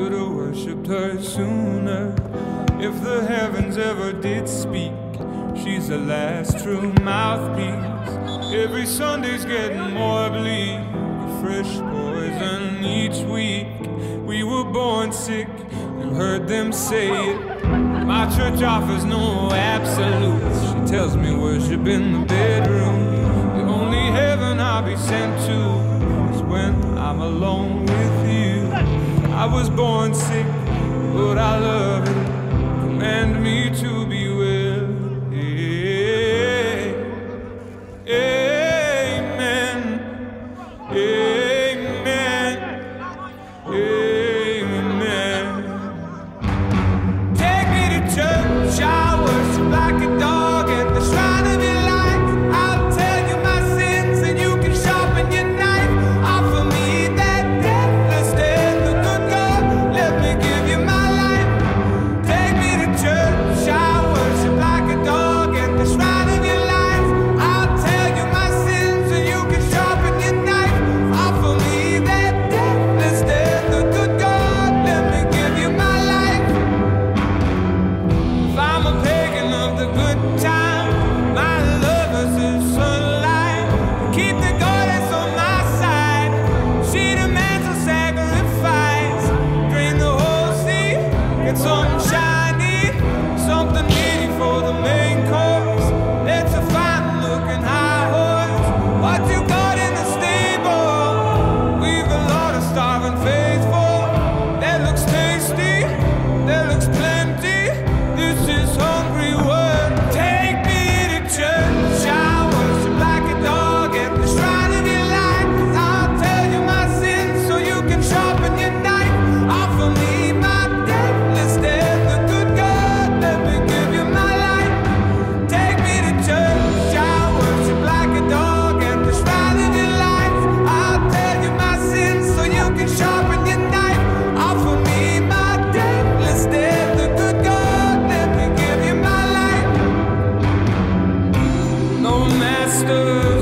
should have worshipped her sooner. If the heavens ever did speak, she's the last true mouthpiece. Every Sunday's getting more bleak, fresh poison each week. We were born sick and heard them say it. My church offers no absolutes. She tells me worship in the bedroom. The only heaven I'll be sent to is when I'm alone with. I was born sick, but I love it. Command me to master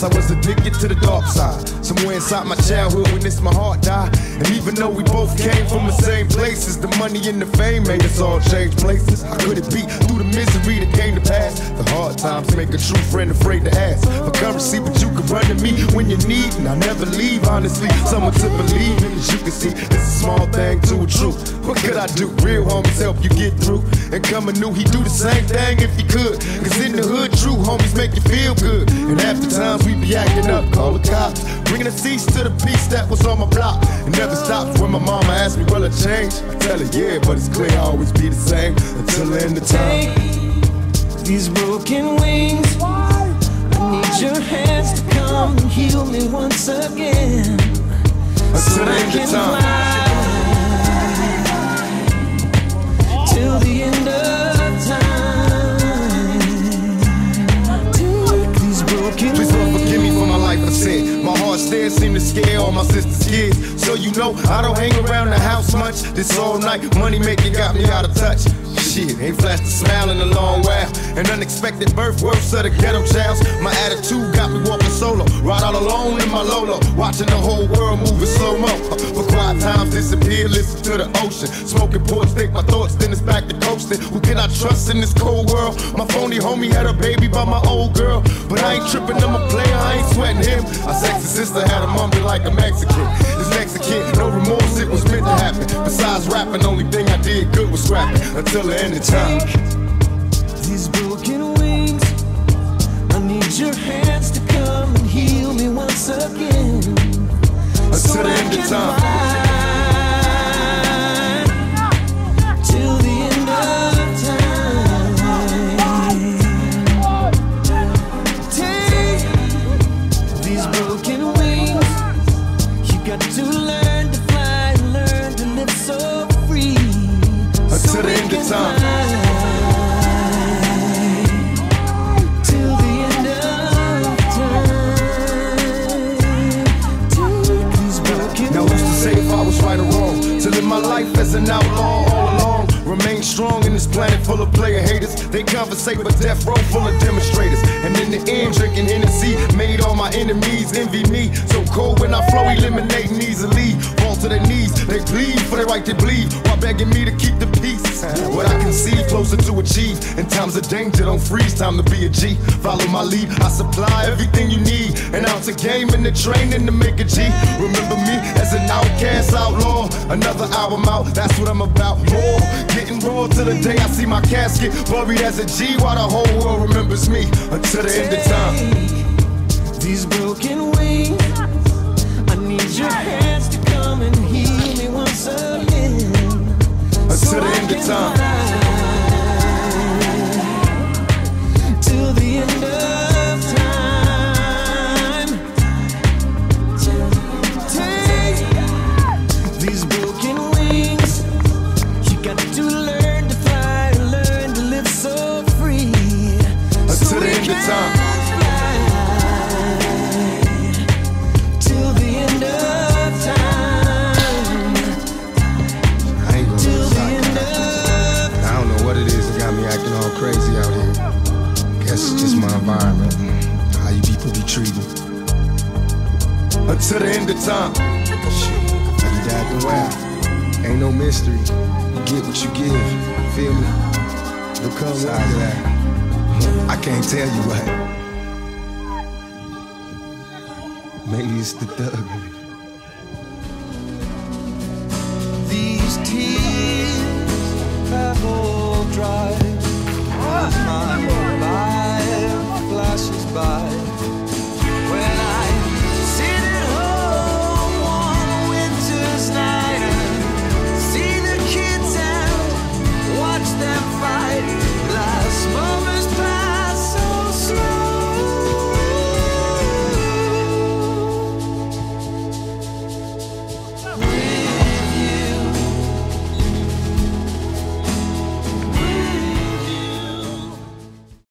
I was addicted to the dark side. Somewhere inside my childhood this my heart died. And even though we both came from the same places, the money and the fame made us all change places. How could it be through the misery that came to pass? The hard times make a true friend afraid to ask for currency, but you can run to me when you need, and I never leave. Honestly, someone to believe in. As you can see, it's a small thing to a truth. What could I do? Real homies help you get through. And coming new, he do the same thing if he could. Cause in the hood, true homies make you feel good. And after times we be acting up, call the cops. Bringing a cease to the peace that was on my block. It never stops when my mama asks me, will it change? I tell her, yeah, but it's clear I'll always be the same until the end of time. Take these broken wings. I need your hands to come and heal me once again. Until the I end of time. To scare all my sister's kids. So you know I don't hang around the house much. This all night money making got me out of touch. Shit, ain't flashed a smile in a long while. An unexpected birth, worse of the ghetto childs. My attitude got me walking solo, ride all alone in my Lolo, watching the whole world moving slow mo. But quiet times disappear, listen to the ocean. Smoking ports, think my thoughts, then it's back to coasting. Who can I trust in this cold world? My phony homie had a baby by my old girl, but I ain't tripping, I'm a player, I ain't sweating him. My sexy sister had a mom like a Mexican. Until the end of time. These broken wings. I need your hands to come and heal me once again. Until the end of time. time. To live my life as an outlaw all along. Remain strong in this planet full of player haters. They conversate with death row full of demonstrators. And in the end, drinking Hennessy made all my enemies envy me. So cold when I flow, eliminating easily. Fall to their knees, they plead for their right to bleed while begging me to keep the peace. What I can see closer to achieve. In times of danger, don't freeze. Time to be a G. Follow my lead. I supply everything you need. An ounce of game in the training to make a G. Remember me as an outcast outlaw. Another album out, that's what I'm about. More getting raw till the day I see my casket buried as a G. While the whole world remembers me until the end of time. These broken wings. I need your hands come and heal me once again. Until the end of time. to the end of time. Like you died and wow. Ain't no mystery. You get what you give. Feel me? Look up. I can't tell you what. Maybe it's the thug. These tears never drive my life flashes by